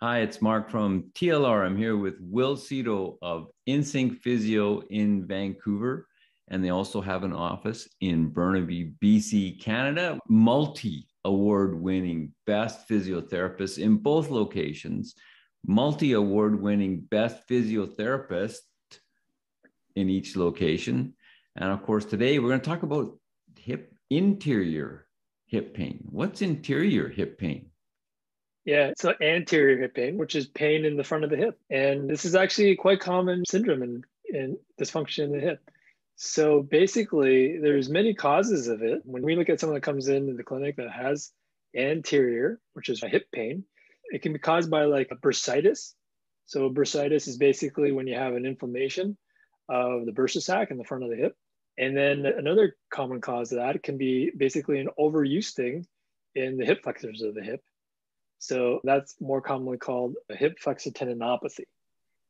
Hi, it's Mark from TLR. I'm here with Wil Seto of InSync Physio in Vancouver. And they also have an office in Burnaby, BC, Canada. Multi award winning best physiotherapist in both locations, multi award winning best physiotherapist in each location. And of course, today we're going to talk about hip interior hip pain. What's interior hip pain? Yeah, so anterior hip pain, which is pain in the front of the hip. And this is actually quite common syndrome and, and dysfunction in the hip. So basically, there's many causes of it. When we look at someone that comes in the clinic that has anterior, which is a hip pain, it can be caused by like a bursitis. So bursitis is basically when you have an inflammation of the bursa sac in the front of the hip. And then another common cause of that can be basically an overuse thing in the hip flexors of the hip. So that's more commonly called a hip flexor tendinopathy.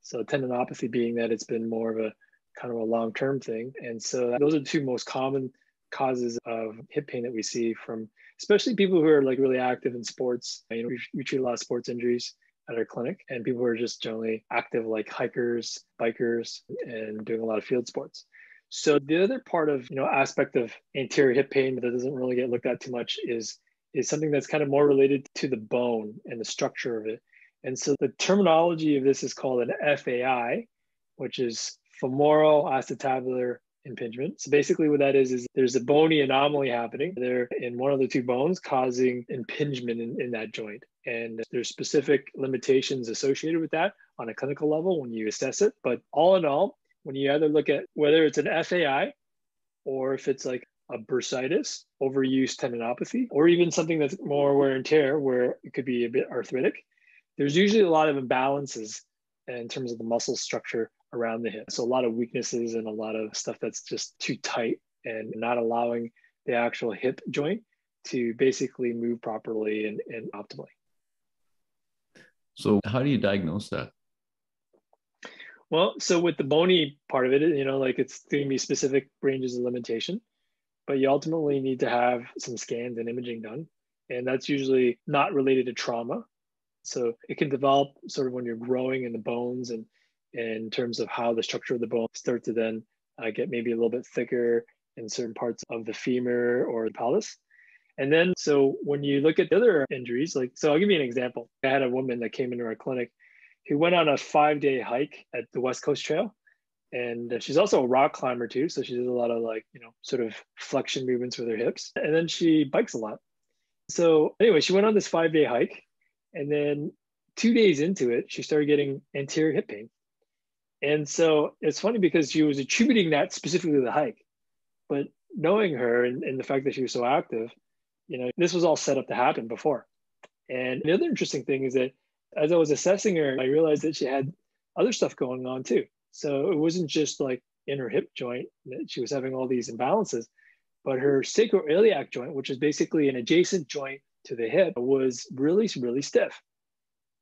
So tendinopathy being that it's been more of a kind of a long-term thing. And so those are the two most common causes of hip pain that we see from especially people who are like really active in sports. You know, we, we treat a lot of sports injuries at our clinic and people who are just generally active like hikers, bikers, and doing a lot of field sports. So the other part of, you know, aspect of anterior hip pain that doesn't really get looked at too much is is something that's kind of more related to the bone and the structure of it. And so the terminology of this is called an FAI, which is femoral acetabular impingement. So basically what that is, is there's a bony anomaly happening there in one of the two bones causing impingement in, in that joint. And there's specific limitations associated with that on a clinical level when you assess it. But all in all, when you either look at whether it's an FAI or if it's like a bursitis, overuse tendinopathy, or even something that's more wear and tear, where it could be a bit arthritic, there's usually a lot of imbalances in terms of the muscle structure around the hip. So a lot of weaknesses and a lot of stuff that's just too tight and not allowing the actual hip joint to basically move properly and, and optimally. So how do you diagnose that? Well, so with the bony part of it, you know, like it's going to be specific ranges of limitation but you ultimately need to have some scans and imaging done. And that's usually not related to trauma. So it can develop sort of when you're growing in the bones and, and in terms of how the structure of the bone start to then uh, get maybe a little bit thicker in certain parts of the femur or the pelvis. And then, so when you look at the other injuries, like, so I'll give you an example. I had a woman that came into our clinic who went on a five day hike at the West Coast Trail and she's also a rock climber too so she does a lot of like you know sort of flexion movements with her hips. And then she bikes a lot. So anyway she went on this five day hike and then two days into it she started getting anterior hip pain. And so it's funny because she was attributing that specifically to the hike but knowing her and, and the fact that she was so active you know this was all set up to happen before. And the other interesting thing is that as i was assessing her i realized that she had other stuff going on too so it wasn't just like in her hip joint that she was having all these imbalances, but her sacroiliac joint, which is basically an adjacent joint to the hip, was really, really stiff.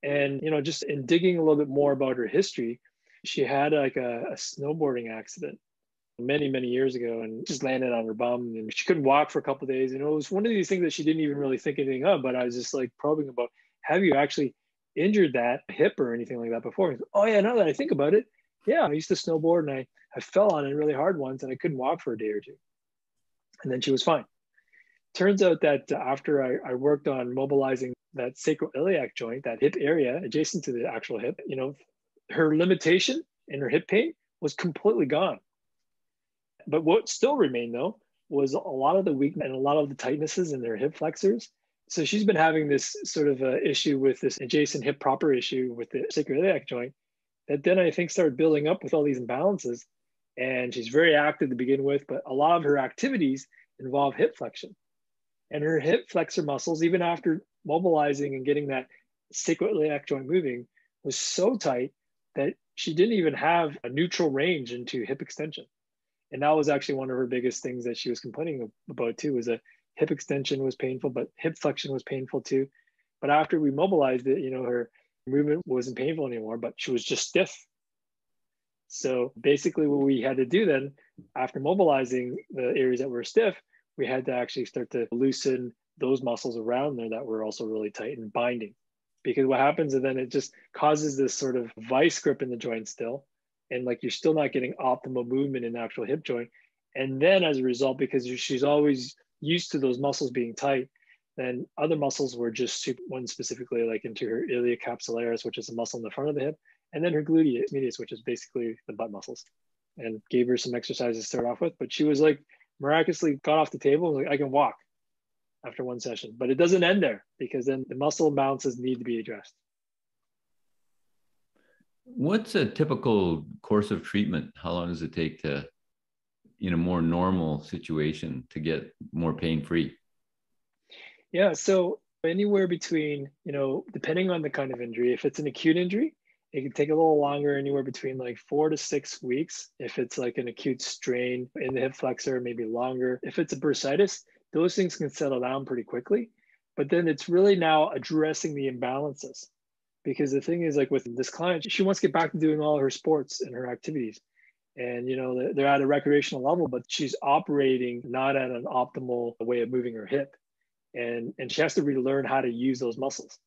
And, you know, just in digging a little bit more about her history, she had like a, a snowboarding accident many, many years ago and just landed on her bum and she couldn't walk for a couple days. And it was one of these things that she didn't even really think anything of, but I was just like probing about, have you actually injured that hip or anything like that before? oh yeah, now that I think about it, yeah, I used to snowboard and I, I fell on it really hard once and I couldn't walk for a day or two. And then she was fine. Turns out that after I, I worked on mobilizing that sacroiliac joint, that hip area adjacent to the actual hip, you know, her limitation in her hip pain was completely gone. But what still remained though was a lot of the weakness and a lot of the tightnesses in their hip flexors. So she's been having this sort of uh, issue with this adjacent hip proper issue with the sacroiliac joint that then I think started building up with all these imbalances. And she's very active to begin with, but a lot of her activities involve hip flexion. And her hip flexor muscles, even after mobilizing and getting that sacroiliac joint moving, was so tight that she didn't even have a neutral range into hip extension. And that was actually one of her biggest things that she was complaining about too, was that hip extension was painful, but hip flexion was painful too. But after we mobilized it, you know, her movement wasn't painful anymore, but she was just stiff. So basically, what we had to do then, after mobilizing the areas that were stiff, we had to actually start to loosen those muscles around there that were also really tight and binding, because what happens is then it just causes this sort of vice grip in the joint still. And like you're still not getting optimal movement in the actual hip joint. And then as a result, because she's always used to those muscles being tight, then other muscles were just super, one specifically like into her iliocapsularis, which is a muscle in the front of the hip, and then her gluteus medius, which is basically the butt muscles. And gave her some exercises to start off with, but she was like miraculously got off the table and like I can walk after one session. But it doesn't end there because then the muscle imbalances need to be addressed. What's a typical course of treatment? How long does it take to, in a more normal situation, to get more pain free? Yeah, so anywhere between, you know, depending on the kind of injury, if it's an acute injury, it can take a little longer, anywhere between like four to six weeks. If it's like an acute strain in the hip flexor, maybe longer. If it's a bursitis, those things can settle down pretty quickly. But then it's really now addressing the imbalances. Because the thing is, like with this client, she wants to get back to doing all her sports and her activities. And, you know, they're at a recreational level, but she's operating not at an optimal way of moving her hip and and she has to relearn how to use those muscles.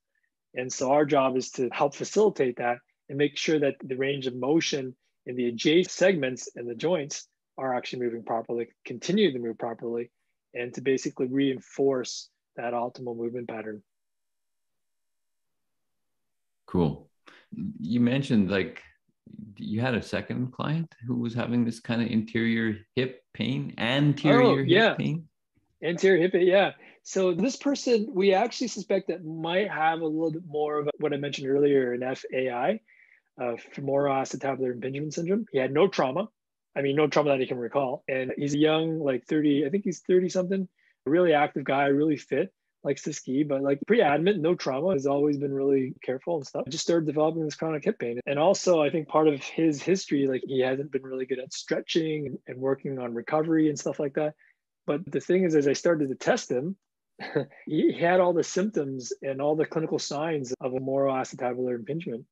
And so our job is to help facilitate that and make sure that the range of motion in the adjacent segments and the joints are actually moving properly continue to move properly and to basically reinforce that optimal movement pattern. Cool. You mentioned like you had a second client who was having this kind of interior hip pain anterior oh, yeah. hip pain? Anterior hip yeah so this person, we actually suspect that might have a little bit more of what I mentioned earlier, in FAI, uh, femoral acetabular impingement syndrome. He had no trauma. I mean, no trauma that he can recall. And he's a young, like 30, I think he's 30 something, really active guy, really fit, likes to ski, but like pretty adamant, no trauma, has always been really careful and stuff. Just started developing this chronic hip pain. And also, I think part of his history, like he hasn't been really good at stretching and working on recovery and stuff like that. But the thing is, as I started to test him, he had all the symptoms and all the clinical signs of a femoral acetabular impingement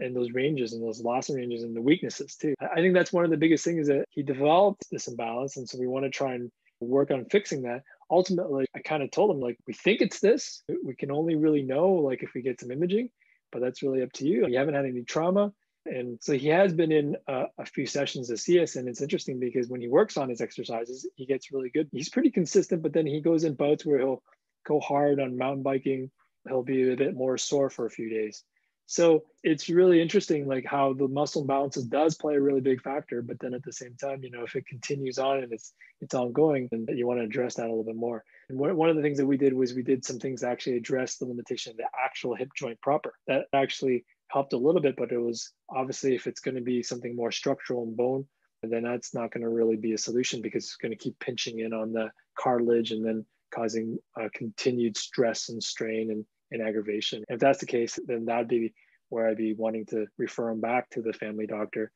and those ranges and those loss of ranges and the weaknesses too. I think that's one of the biggest things that he developed this imbalance. And so we want to try and work on fixing that. Ultimately, I kind of told him, like, we think it's this. We can only really know, like, if we get some imaging, but that's really up to you. You haven't had any trauma. And so he has been in a, a, few sessions to see us. And it's interesting because when he works on his exercises, he gets really good. He's pretty consistent, but then he goes in bouts where he'll go hard on mountain biking. He'll be a bit more sore for a few days. So it's really interesting, like how the muscle balances does play a really big factor. But then at the same time, you know, if it continues on and it's it's ongoing, then you want to address that a little bit more. And one of the things that we did was we did some things to actually address the limitation of the actual hip joint proper. That actually helped a little bit, but it was obviously if it's going to be something more structural and bone, then that's not going to really be a solution because it's going to keep pinching in on the cartilage and then causing uh, continued stress and strain and, and aggravation. If that's the case, then that'd be where I'd be wanting to refer them back to the family doctor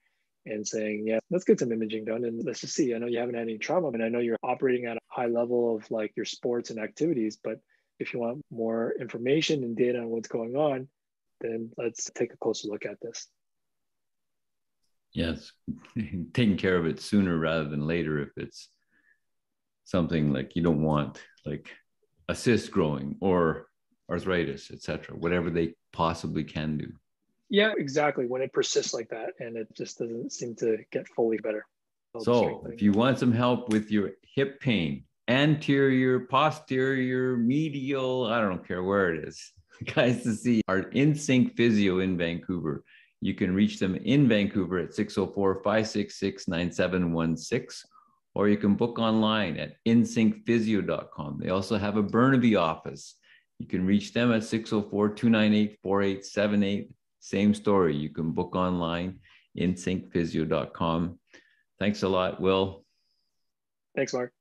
and saying, yeah, let's get some imaging done and let's just see. I know you haven't had any trauma and I know you're operating at a high level of like your sports and activities, but if you want more information and data on what's going on, then let's take a closer look at this. Yes, taking care of it sooner rather than later if it's something like you don't want, like a cyst growing or arthritis, etc. Whatever they possibly can do. Yeah, exactly. When it persists like that and it just doesn't seem to get fully better. So, if you want some help with your hip pain, anterior, posterior, medial, I don't care where it is, guys to see are InSync Physio in Vancouver. You can reach them in Vancouver at 604 566 9716, or you can book online at insyncphysio.com. They also have a Burnaby office. You can reach them at 604 298 4878. Same story. You can book online, insyncphysio.com. Thanks a lot, Wil. Thanks, Mark.